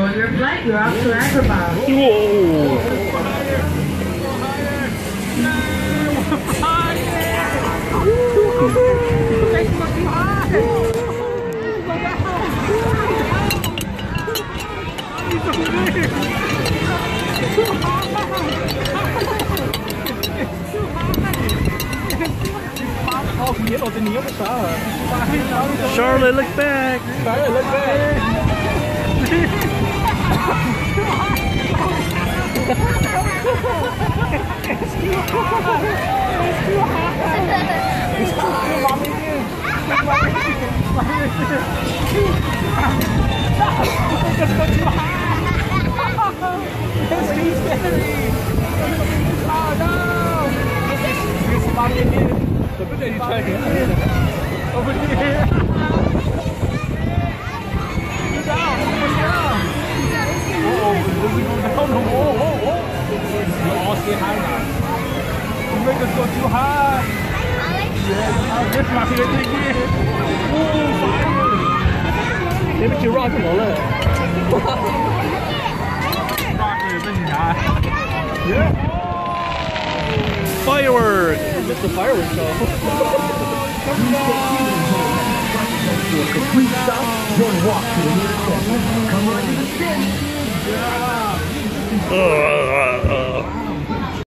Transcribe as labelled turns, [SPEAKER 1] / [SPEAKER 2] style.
[SPEAKER 1] Enjoy your flight. You're off to Agrabah.
[SPEAKER 2] Whoa! Charlotte, look back!
[SPEAKER 3] Charlotte, look back. Oh no! This is mommy and you. Over here. Oh, does it go down? Oh, oh, oh. You all stay high now. You make us go too high. Yeah, this might be a big hit. Ooh, fire.
[SPEAKER 2] 你们去 rock 怎么了？
[SPEAKER 3] Rock 也被你拿。Yeah.
[SPEAKER 2] Fireworks!
[SPEAKER 3] It's a fireworks show.
[SPEAKER 4] For a complete stop, then walk to the nearest
[SPEAKER 2] Ugh.